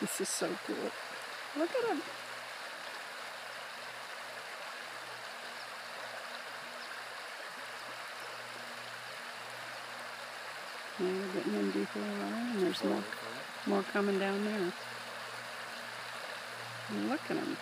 This is so cool. Look at him. Yeah, we're getting in deeper water, and there's more, more coming down there. Look at them.